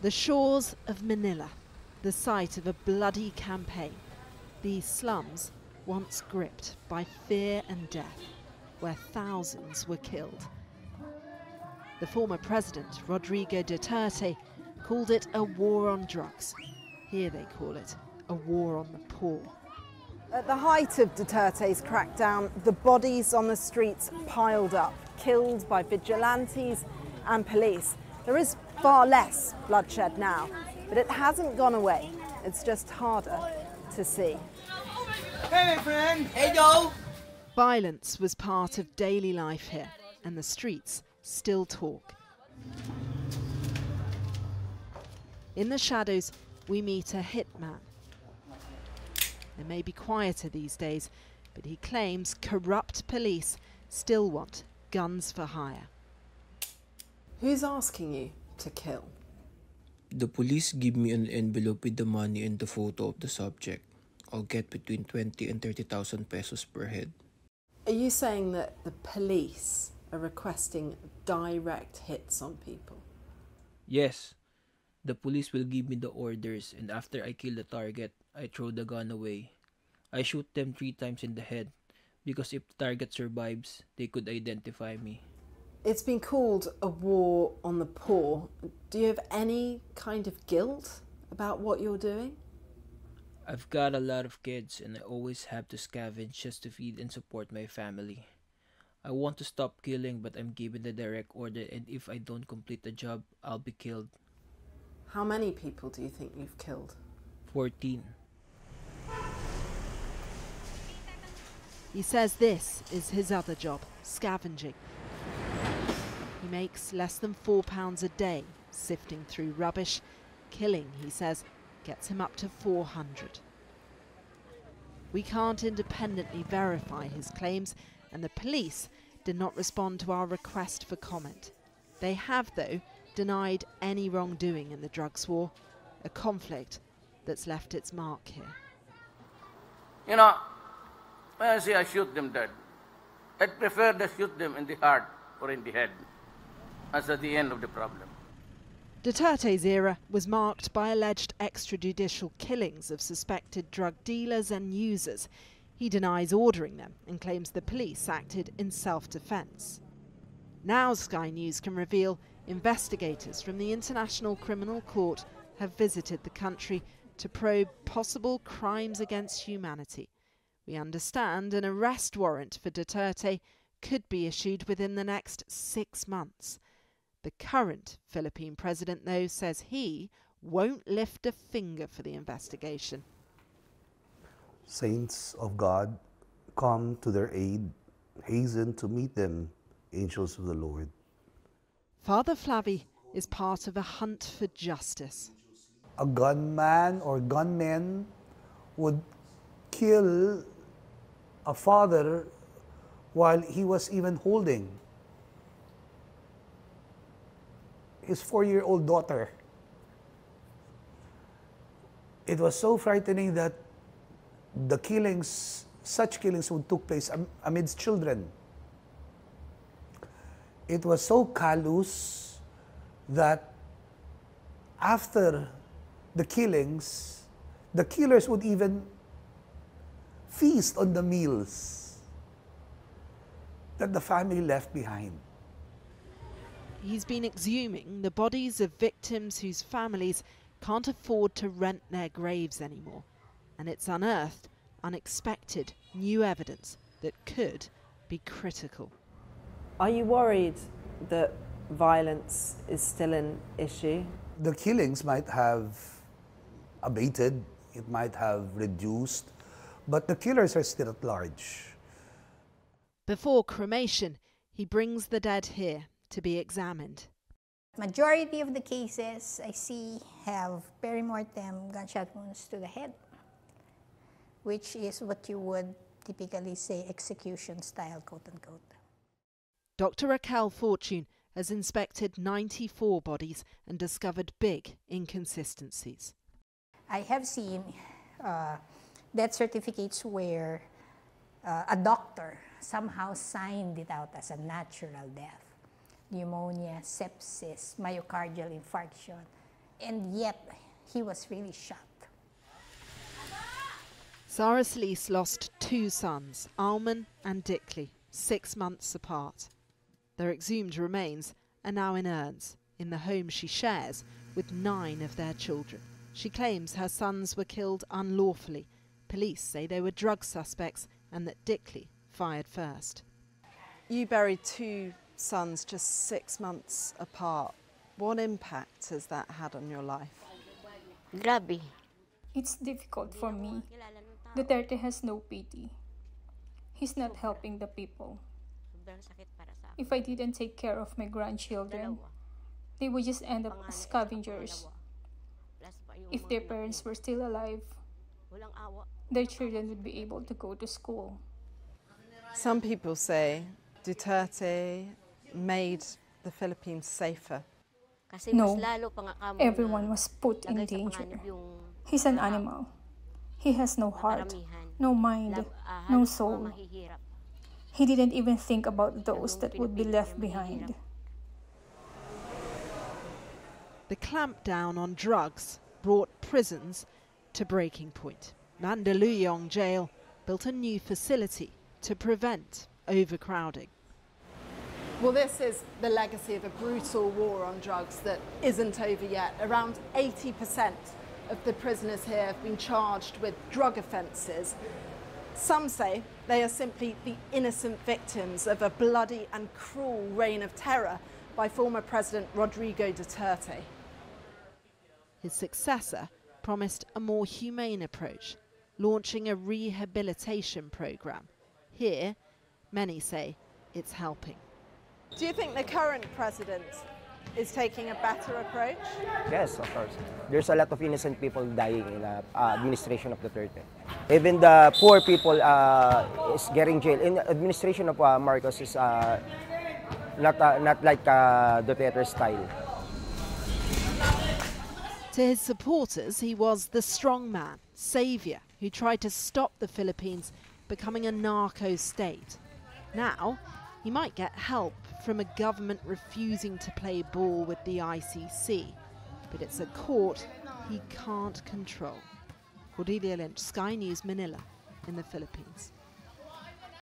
The shores of Manila, the site of a bloody campaign. These slums, once gripped by fear and death, where thousands were killed. The former president, Rodrigo Duterte, called it a war on drugs. Here they call it a war on the poor. At the height of Duterte's crackdown, the bodies on the streets piled up, killed by vigilantes and police. There is far less bloodshed now, but it hasn't gone away. It's just harder to see. Hey, my friend. Hey, Joe. Violence was part of daily life here, and the streets still talk. In the shadows, we meet a hitman. They may be quieter these days, but he claims corrupt police still want guns for hire. Who's asking you to kill? The police give me an envelope with the money and the photo of the subject. I'll get between 20 and 30,000 pesos per head. Are you saying that the police are requesting direct hits on people? Yes, the police will give me the orders, and after I kill the target, I throw the gun away. I shoot them three times in the head because if the target survives, they could identify me. It's been called a war on the poor. Do you have any kind of guilt about what you're doing? I've got a lot of kids, and I always have to scavenge just to feed and support my family. I want to stop killing, but I'm given the direct order, and if I don't complete the job, I'll be killed. How many people do you think you've killed? 14. He says this is his other job, scavenging. Makes less than four pounds a day sifting through rubbish. Killing, he says, gets him up to 400. We can't independently verify his claims, and the police did not respond to our request for comment. They have, though, denied any wrongdoing in the drugs war, a conflict that's left its mark here. You know, when I say I shoot them dead, I'd prefer to shoot them in the heart or in the head. That's at the end of the problem. Duterte's era was marked by alleged extrajudicial killings of suspected drug dealers and users. He denies ordering them and claims the police acted in self defence. Now, Sky News can reveal investigators from the International Criminal Court have visited the country to probe possible crimes against humanity. We understand an arrest warrant for Duterte could be issued within the next six months. The current Philippine president, though, says he won't lift a finger for the investigation. Saints of God, come to their aid, hasten to meet them, angels of the Lord. Father Flavie is part of a hunt for justice. A gunman or gunmen would kill a father while he was even holding his four year old daughter. It was so frightening that the killings, such killings would took place amidst children. It was so callous that after the killings, the killers would even feast on the meals that the family left behind. He's been exhuming the bodies of victims whose families can't afford to rent their graves anymore, and it's unearthed unexpected new evidence that could be critical. Are you worried that violence is still an issue? The killings might have abated, it might have reduced, but the killers are still at large. Before cremation, he brings the dead here to be examined. Majority of the cases I see have perimortem gunshot wounds to the head, which is what you would typically say execution style, quote unquote. Dr. Raquel Fortun has inspected 94 bodies and discovered big inconsistencies. I have seen uh, death certificates where uh, a doctor somehow signed it out as a natural death pneumonia, sepsis, myocardial infarction. and yet he was really shocked. Sarah Solis lost two sons, Alman and Dickley, six months apart. Their exhumed remains are now in urns in the home she shares with nine of their children. She claims her sons were killed unlawfully. Police say they were drug suspects and that Dickley fired first. You buried two sons just six months apart. What impact has that had on your life? Grabe. It's difficult for me. Duterte has no pity. He's not helping the people. If I didn't take care of my grandchildren, they would just end up as scavengers. If their parents were still alive, their children would be able to go to school. Some people say Duterte made the Philippines safer. No, everyone was put in danger. He's an animal. He has no heart, no mind, no soul. He didn't even think about those that would be left behind. The clampdown on drugs brought prisons to breaking point. Mandaluyong Jail built a new facility to prevent overcrowding. Well, this is the legacy of a brutal war on drugs that isn't over yet. Around 80% of the prisoners here have been charged with drug offences. Some say they are simply the innocent victims of a bloody and cruel reign of terror by former President Rodrigo Duterte. His successor promised a more humane approach, launching a rehabilitation program. Here, many say it's helping. Do you think the current president is taking a better approach? Yes, of course. There's a lot of innocent people dying in the uh, administration of Duterte. Even the poor people uh, is getting jailed. In the administration of uh, Marcos is uh, not, uh, not like uh, Duterte style. To his supporters, he was the strong man, saviour, who tried to stop the Philippines becoming a narco state. Now, he might get help from a government refusing to play ball with the ICC, but it's a court he can't control. Cordelia Lynch, Sky News, Manila, in the Philippines.